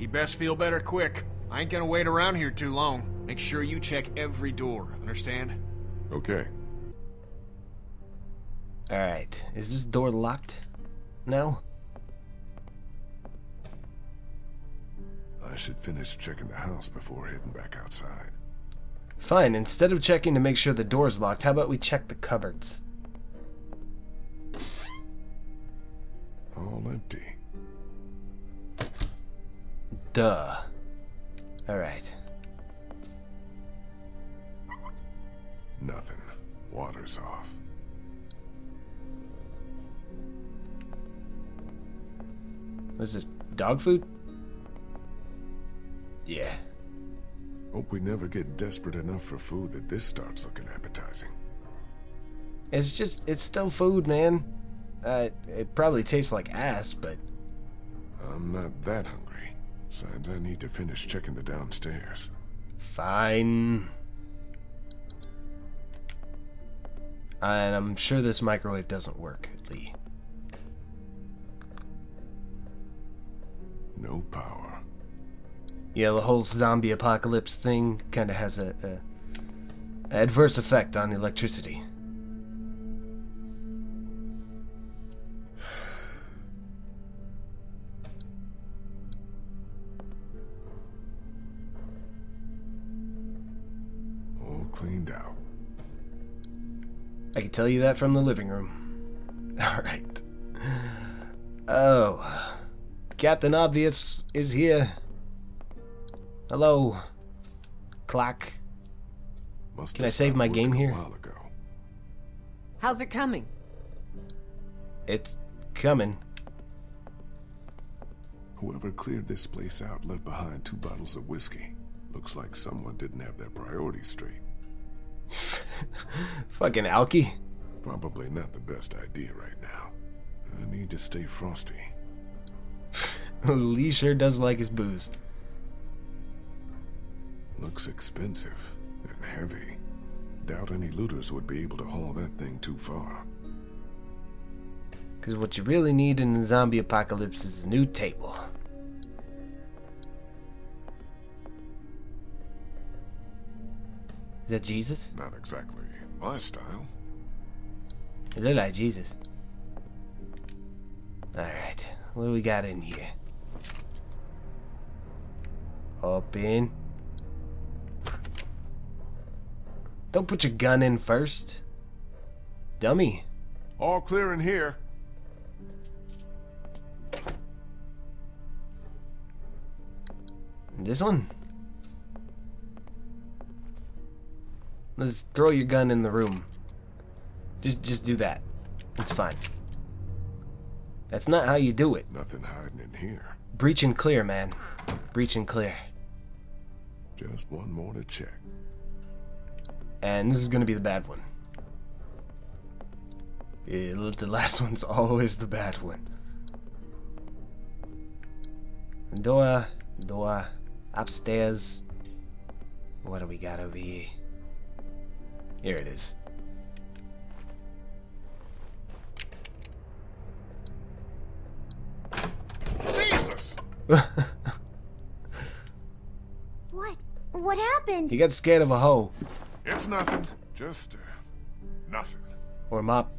You best feel better quick. I ain't gonna wait around here too long. Make sure you check every door, understand? Okay. Alright, is this door locked? No? I should finish checking the house before heading back outside. Fine, instead of checking to make sure the door's locked, how about we check the cupboards? All empty. Duh. Alright. Nothing. Water's off. What's this? Dog food? Yeah. Hope we never get desperate enough for food that this starts looking appetizing. It's just, it's still food, man. Uh, it probably tastes like ass, but I'm not that hungry. Besides, I need to finish checking the downstairs. fine. And I'm sure this microwave doesn't work, Lee. No power. Yeah, the whole zombie apocalypse thing kind of has a, a adverse effect on electricity. Cleaned out. I can tell you that from the living room. Alright. Oh. Captain Obvious is here. Hello. Clock. Must Can I save my game here? while ago. How's it coming? It's coming. Whoever cleared this place out left behind two bottles of whiskey. Looks like someone didn't have their priorities straight. Fucking Alky. Probably not the best idea right now. I need to stay frosty. Lee sure does like his booze. Looks expensive and heavy. Doubt any looters would be able to haul that thing too far. Because what you really need in the zombie apocalypse is a new table. Is that Jesus? Not exactly my style. It look like Jesus. Alright, what do we got in here? Open. Don't put your gun in first. Dummy. All clear in here. This one? Let's throw your gun in the room. Just just do that. It's fine. That's not how you do it. Nothing hiding in here. Breach and clear, man. Breach and clear. Just one more to check. And this is gonna be the bad one. Yeah, the last one's always the bad one. Door, door, upstairs. What do we got over here? Here it is. Jesus! What? What happened? You got scared of a hoe It's nothing. Just, uh, nothing. or a mop.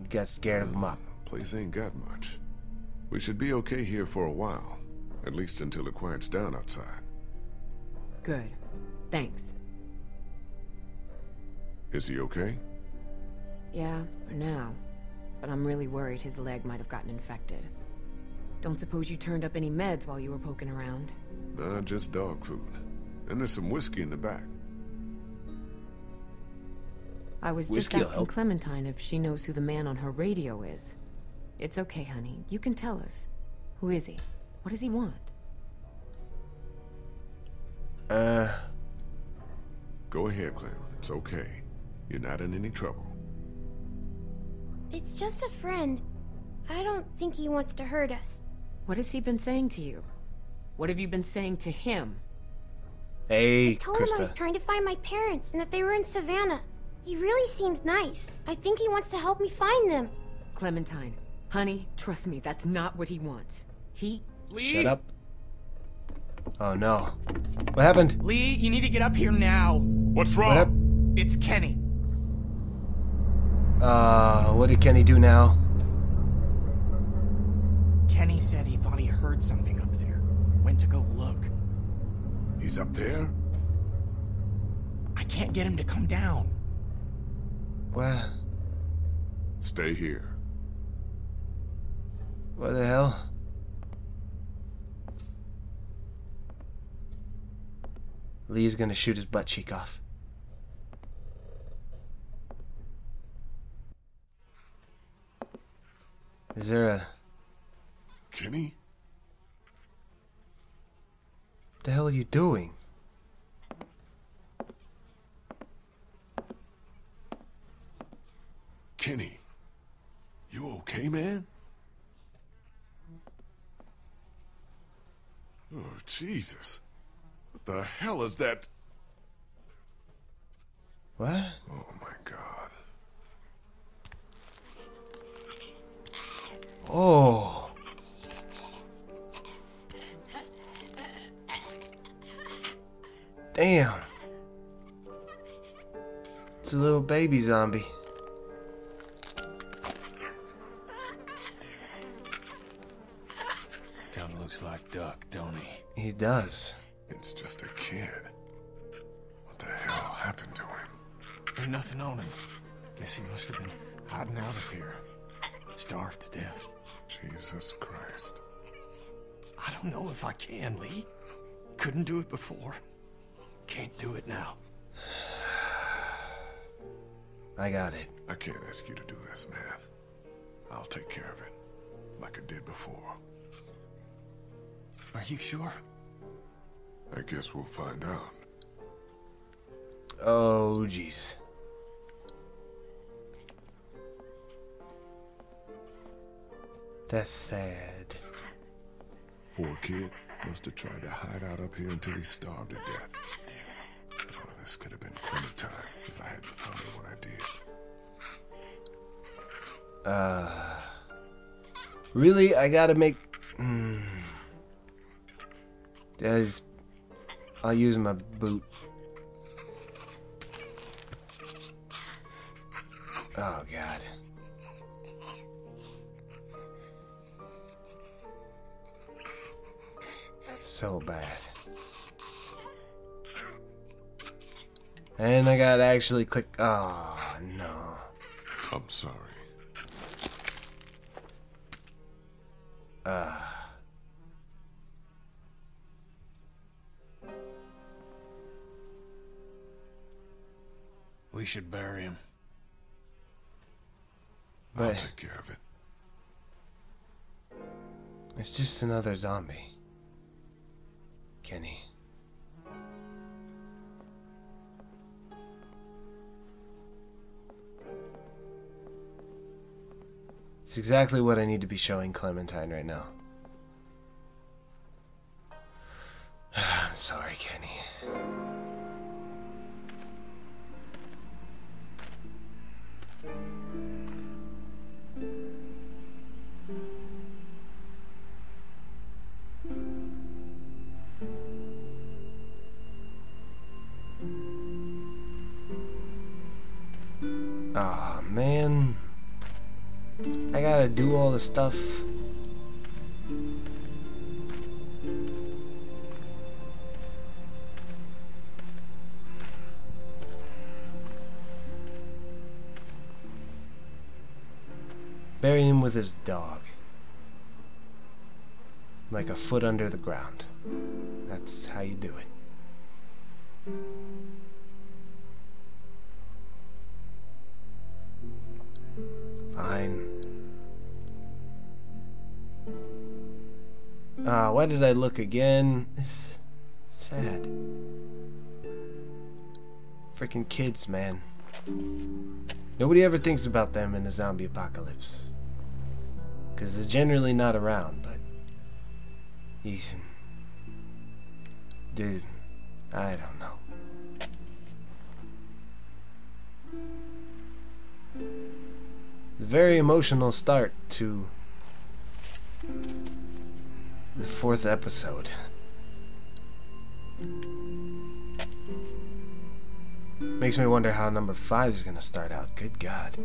You got scared of a mop. Place ain't got much. We should be okay here for a while. At least until it quiets down outside. Good. Thanks. Is he okay? Yeah, for now. But I'm really worried his leg might have gotten infected. Don't suppose you turned up any meds while you were poking around? Nah, just dog food. And there's some whiskey in the back. I was just Whiskey'll asking. Clementine if she knows who the man on her radio is. It's okay, honey. You can tell us. Who is he? What does he want? Uh, Go ahead, Clem. It's okay. You're not in any trouble. It's just a friend. I don't think he wants to hurt us. What has he been saying to you? What have you been saying to him? hey, I told him I was trying to find my parents and that they were in Savannah. He really seems nice. I think he wants to help me find them. Clementine, honey, trust me, that's not what he wants. He Lee? Shut up. Oh no. What happened? Lee, you need to get up here now. What's What wrong? happened? It's Kenny. Uh, what did Kenny do now? Kenny said he thought he heard something up there. Went to go look. He's up there? I can't get him to come down. What? Stay here. What the hell? Lee's gonna shoot his butt cheek off. Is there a... Kenny? What the hell are you doing? Kenny? You okay, man? Oh, Jesus. What the hell is that? What? Oh, Oh. Damn. It's a little baby zombie. Kinda looks like Duck, don't he? He does. It's just a kid. What the hell happened to him? Ain't nothing on him. Guess he must have been hiding out up here. Starved to death. Jesus Christ. I don't know if I can, Lee. Couldn't do it before. Can't do it now. I got it. I can't ask you to do this, man. I'll take care of it. Like I did before. Are you sure? I guess we'll find out. Oh, jeez. That's sad. Poor kid must have tried to hide out up here until he starved to death. Oh, this could have been Clementine if I hadn't found her when I did. Uh, really? I gotta make. There's- I'll use my boot. Oh God. So bad. And I gotta actually click. Oh no. I'm sorry. Ah. We should bury him. I'll take care of it. It's just another zombie. Kenny. It's exactly what I need to be showing Clementine right now. I'm sorry, Kenny. Stuff. Bury him with his dog. Like a foot under the ground. That's how you do it. Fine. Ah, why did I look again? It's sad. Freaking kids, man. Nobody ever thinks about them in a zombie apocalypse. Because they're generally not around, but. He's. Dude, I don't know. It's a very emotional start to fourth episode. Makes me wonder how number five is gonna start out. Good God.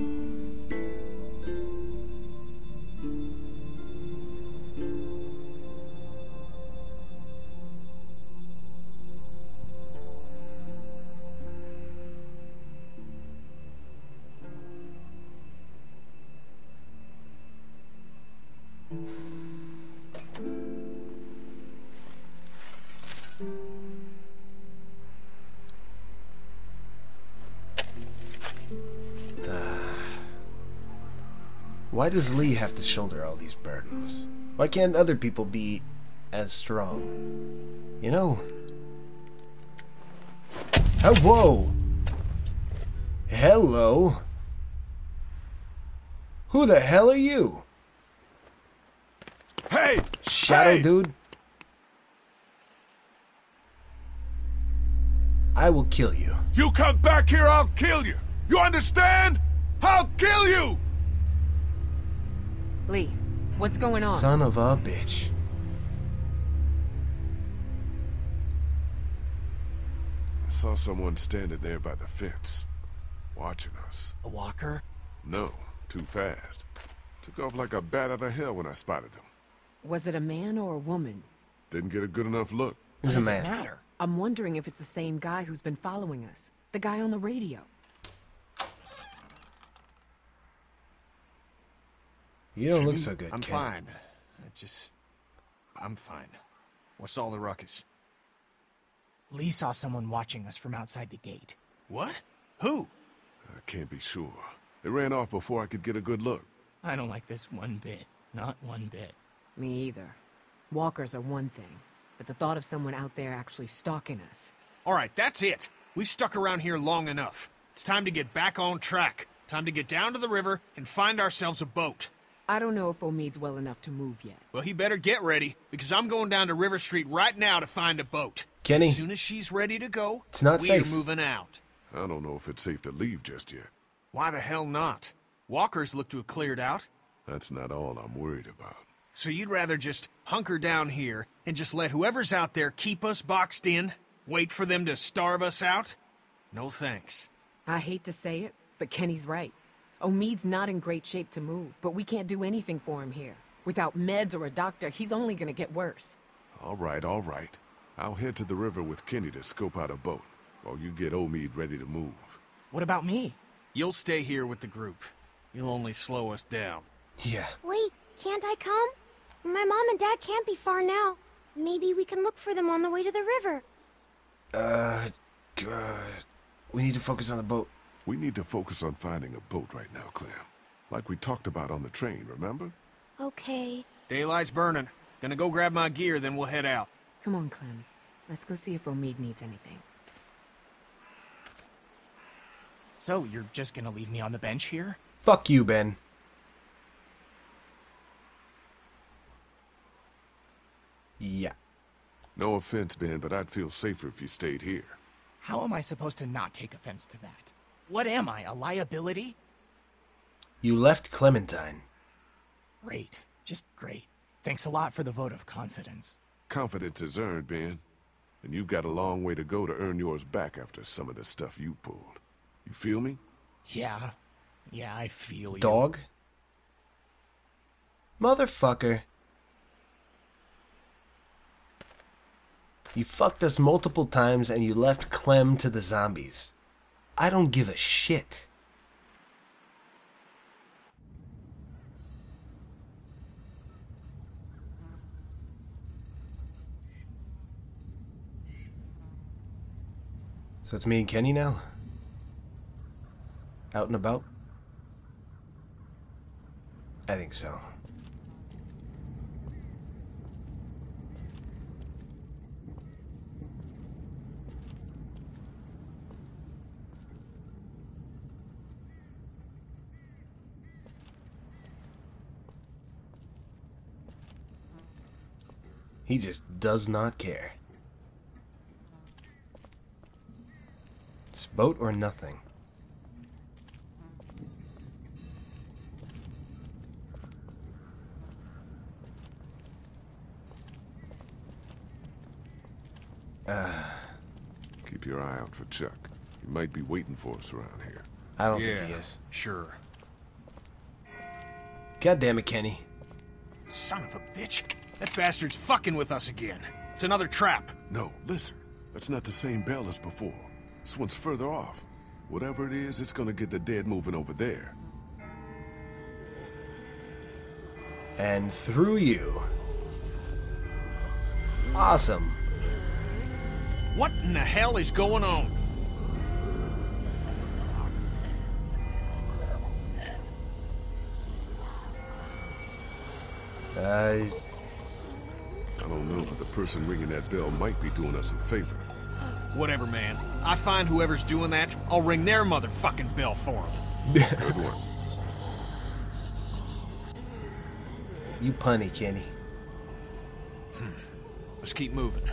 Why does Lee have to shoulder all these burdens? Why can't other people be as strong? You know? Oh, whoa! Hello? Who the hell are you? Hey! Shadow Hey! dude? I will kill you. You come back here, I'll kill you! You understand? I'll kill you! Lee, what's going on? Son of a bitch. I saw someone standing there by the fence, watching us. A walker? No, too fast. Took off like a bat out of hell when I spotted him. Was it a man or a woman? Didn't get a good enough look. Who's What a does man? it matter? I'm wondering if it's the same guy who's been following us. The guy on the radio. You don't look so good, I'm Ken. fine. I just... I'm fine. What's all the ruckus? Lee saw someone watching us from outside the gate. What? Who? I can't be sure. They ran off before I could get a good look. I don't like this one bit. Not one bit. Me either. Walkers are one thing, but the thought of someone out there actually stalking us. All right, that's it. We've stuck around here long enough. It's time to get back on track. Time to get down to the river and find ourselves a boat. I don't know if Omid's well enough to move yet. Well, he better get ready, because I'm going down to River Street right now to find a boat. Kenny. As soon as she's ready to go, It's not we're safe. moving out. I don't know if it's safe to leave just yet. Why the hell not? Walkers look to have cleared out. That's not all I'm worried about. So you'd rather just hunker down here and just let whoever's out there keep us boxed in? Wait for them to starve us out? No thanks. I hate to say it, but Kenny's right. Omid's not in great shape to move, but we can't do anything for him here. Without meds or a doctor, he's only gonna get worse. All right, all right. I'll head to the river with Kenny to scope out a boat, while you get Omid ready to move. What about me? You'll stay here with the group. You'll only slow us down. Yeah. Wait, can't I come? My mom and dad can't be far now. Maybe we can look for them on the way to the river. Uh, God. We need to focus on the boat. We need to focus on finding a boat right now, Clem. Like we talked about on the train, remember? Okay. Daylight's burning. Gonna go grab my gear, then we'll head out. Come on, Clem. Let's go see if Omid needs anything. So, you're just gonna leave me on the bench here? Fuck you, Ben. Yeah. No offense, Ben, but I'd feel safer if you stayed here. How am I supposed to not take offense to that? What am I, a liability? You left Clementine. Great. Just great. Thanks a lot for the vote of confidence. Confidence is earned, Ben. And you've got a long way to go to earn yours back after some of the stuff you've pulled. You feel me? Yeah. Yeah, I feel you. Dog? Motherfucker. You fucked us multiple times and you left Clem to the zombies. I don't give a shit. So it's me and Kenny now? Out and about? I think so. He just does not care. It's boat or nothing. Uh. Keep your eye out for Chuck. He might be waiting for us around here. I don't yeah, think he is. sure. God damn it, Kenny. Son of a bitch. That bastard's fucking with us again. It's another trap. No, listen. That's not the same bell as before. This one's further off. Whatever it is, it's gonna get the dead moving over there. And through you. Awesome. What in the hell is going on? Uh, the person ringing that bell might be doing us a favor. Whatever, man. I find whoever's doing that, I'll ring their motherfucking bell for them. Good one. you punny, Kenny. Hmm. Let's keep moving.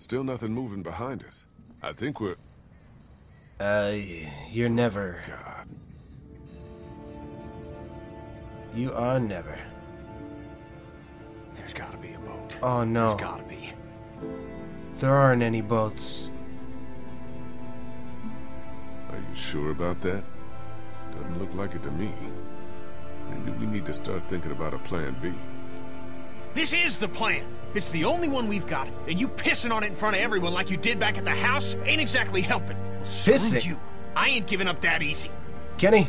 Still nothing moving behind us. I think we're... Uh, you're never. God. You are never. There's gotta be a boat. Oh no. There's gotta be. There aren't any boats. Are you sure about that? Doesn't look like it to me. Maybe we need to start thinking about a plan B. This is the plan. It's the only one we've got, and you pissing on it in front of everyone like you did back at the house ain't exactly helping. Well, screw Pissing? you. I ain't giving up that easy. Kenny,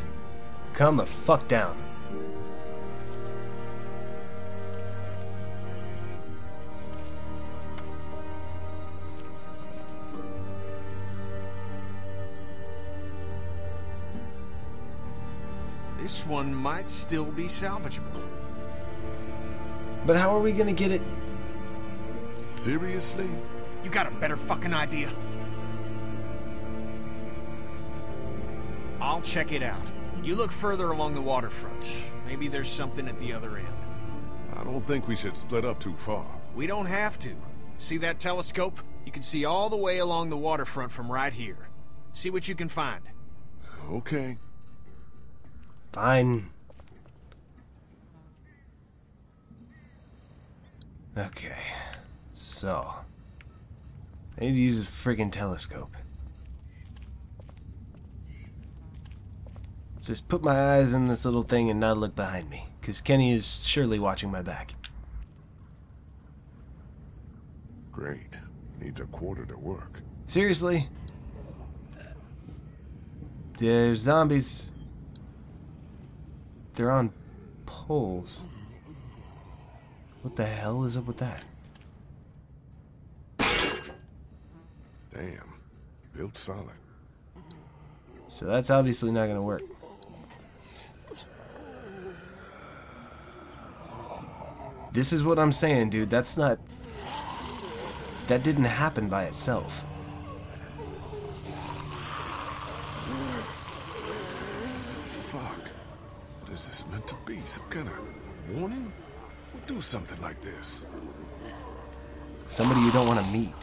calm the fuck down. This one might still be salvageable. But how are we gonna get it? Seriously? You got a better fucking idea? I'll check it out. You look further along the waterfront. Maybe there's something at the other end. I don't think we should split up too far. We don't have to. See that telescope? You can see all the way along the waterfront from right here. See what you can find. Okay. Fine. Okay. So. I need to use a friggin' telescope. Just put my eyes in this little thing and not look behind me. Because Kenny is surely watching my back. Great. Needs a quarter to work. Seriously? There's zombies. They're on poles. What the hell is up with that? Damn. Built solid. So that's obviously not gonna work. This is what I'm saying, dude. That's not. That didn't happen by itself. Fuck. What is this meant to be? Some kind of warning? Who do something like this? Somebody you don't want to meet.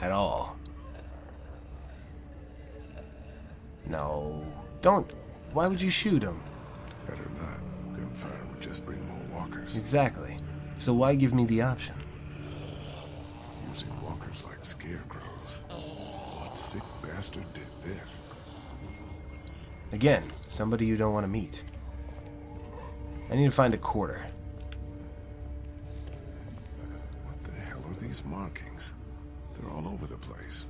At all. No. Don't. Why would you shoot him? Better not. Gunfire would just bring more walkers. Exactly. So why give me the option? Using walkers like scarecrows. What sick bastard did this? Again, somebody you don't want to meet. I need to find a quarter. What the hell are these markings? They're all over the place.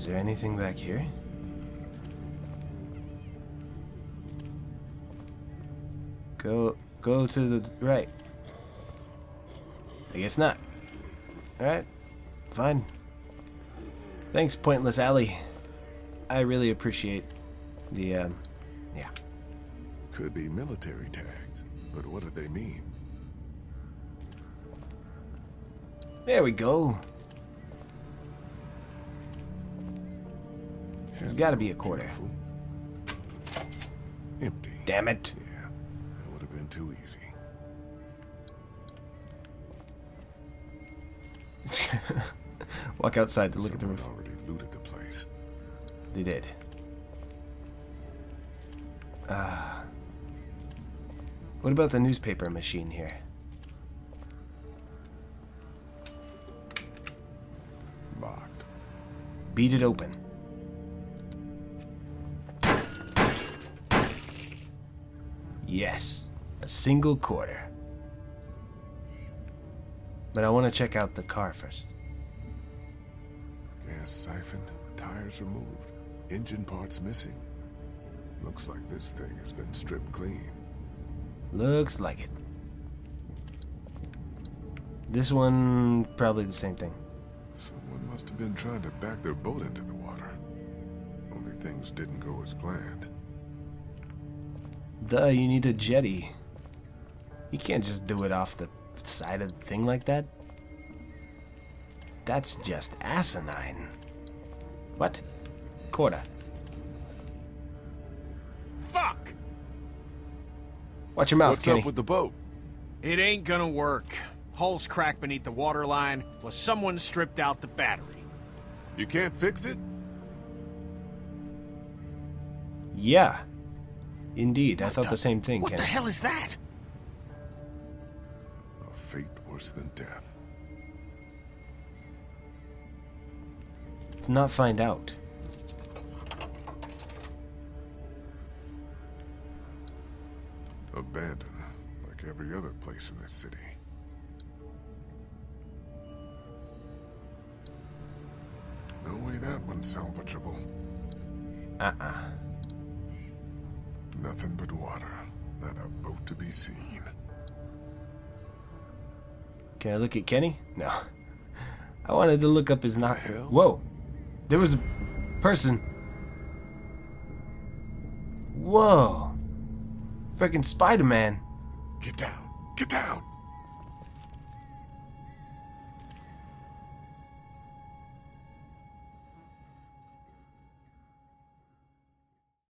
Is there anything back here? Go go to the right. I guess not. Alright. Fine. Thanks, Pointless Alley. I really appreciate the um yeah. Could be military tags, but what do they mean? There we go. There's gotta be a quarter. Empty. Damn it. Yeah, that would have been too easy. Walk outside to look Someone at the roof. already looted the place. They did. Ah. Uh, what about the newspaper machine here? Locked. Beat it open. Yes, a single quarter. But I want to check out the car first. Gas siphoned, tires removed, engine parts missing. Looks like this thing has been stripped clean. Looks like it. This one, probably the same thing. Someone must have been trying to back their boat into the water. Only things didn't go as planned. Duh, you need a jetty. You can't just do it off the side of the thing like that. That's just asinine. What? Corda. Fuck! Watch your mouth, What's Kenny. up with the boat? It ain't gonna work. Hull's cracked beneath the waterline, plus someone stripped out the battery. You can't fix it? yeah. Indeed, I What thought the- the same thing, What Kenny. the hell is that? A fate worse than death. Let's not find out. Abandoned, like every other place in this city. No way that one's salvageable. Uh-uh. Nothing but water. Not a boat to be seen. Can I look at Kenny? No. I wanted to look up his knock. Whoa. There was a person. Whoa. Freaking Spider-Man. Get down! Get down!